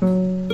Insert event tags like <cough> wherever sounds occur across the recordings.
Mm-hmm.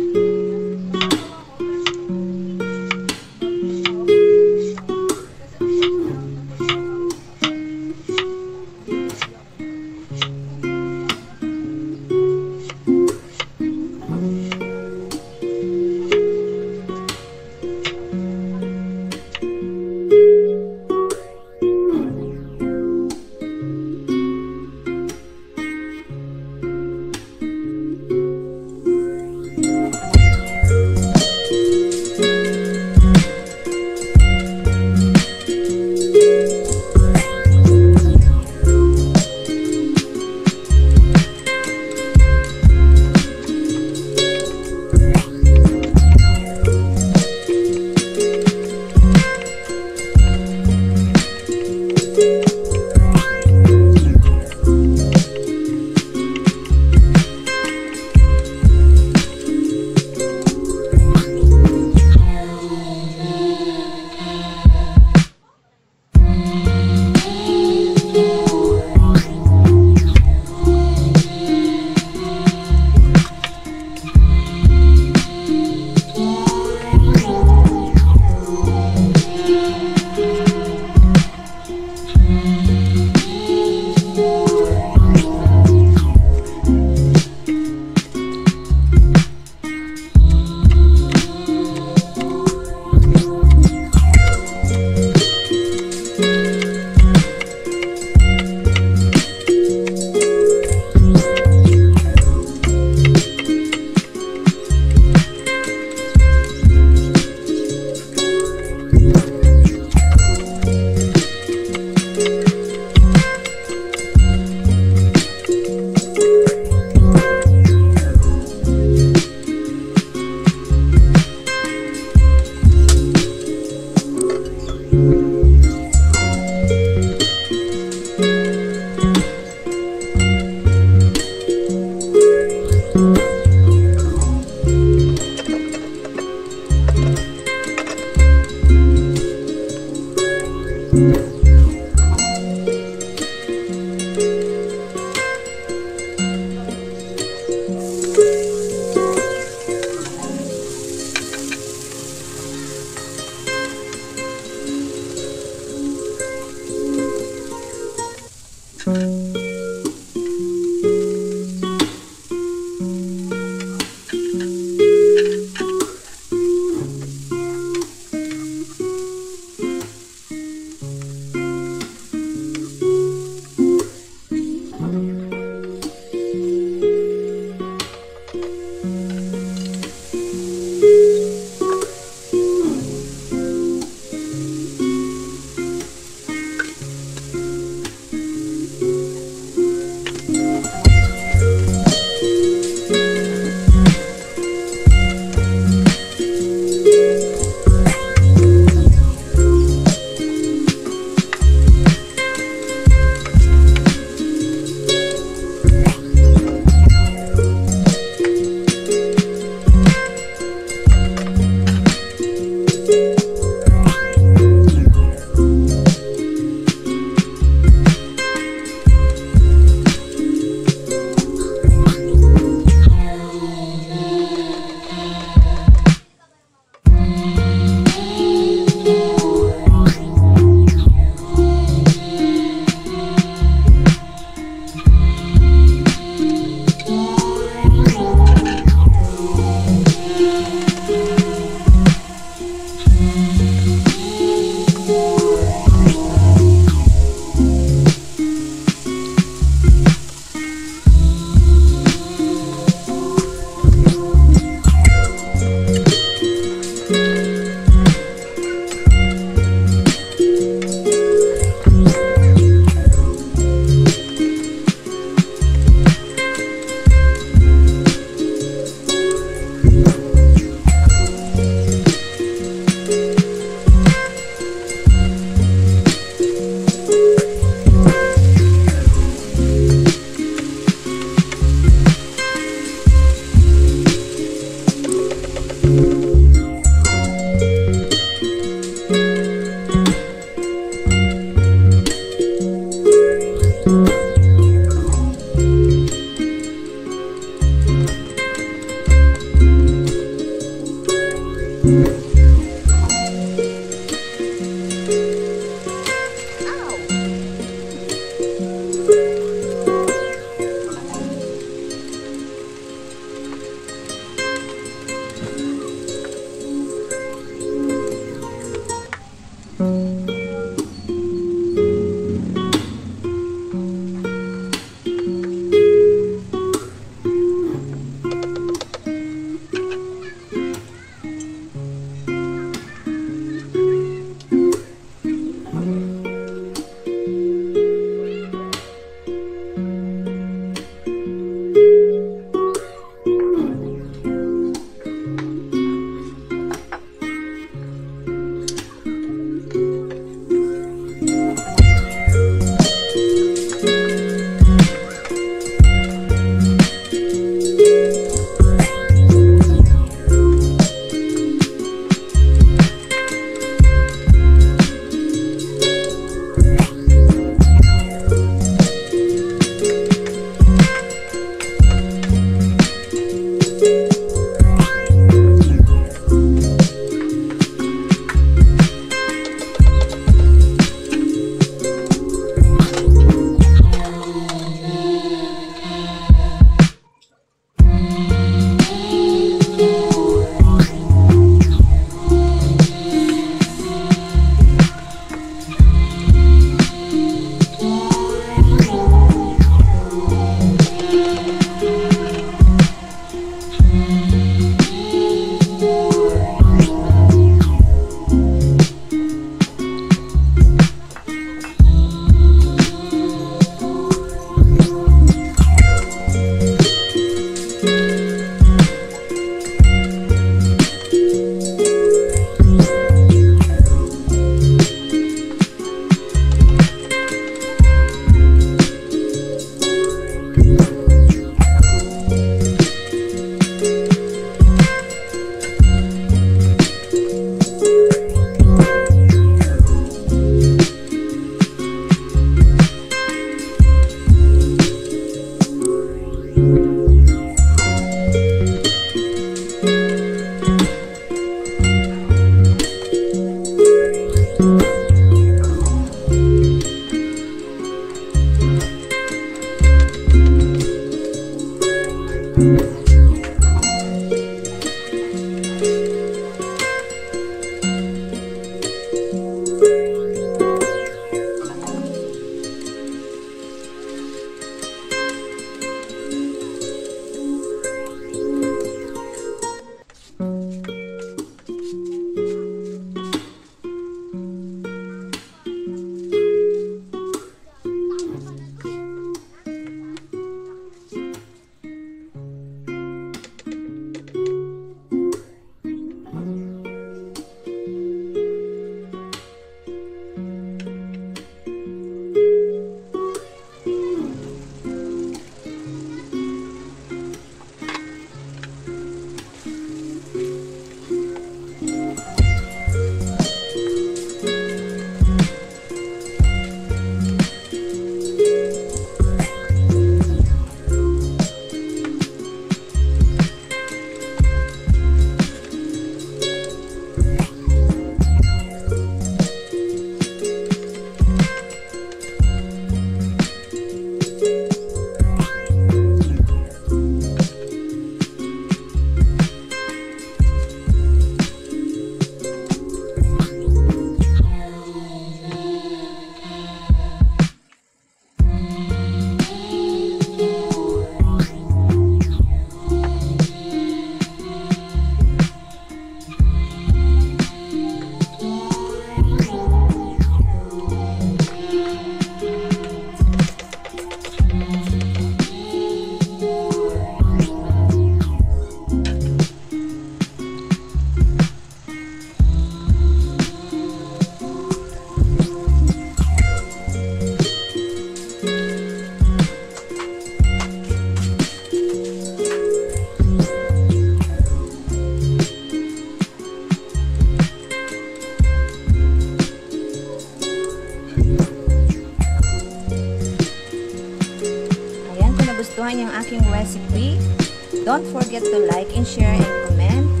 Forget to like and share and comment.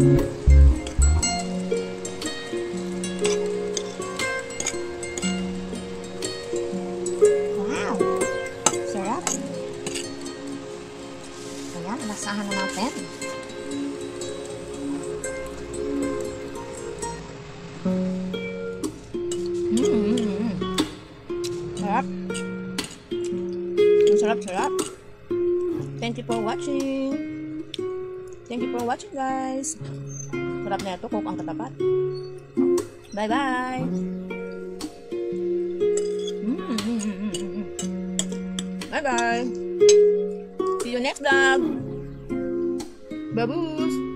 Wow! sulap yang sulap-sulap thank you for watching. Thank you for watching guys. Sulapnya itu kok ang katapat bye hmm. <laughs> bye bye bye see you next vlog. Babus.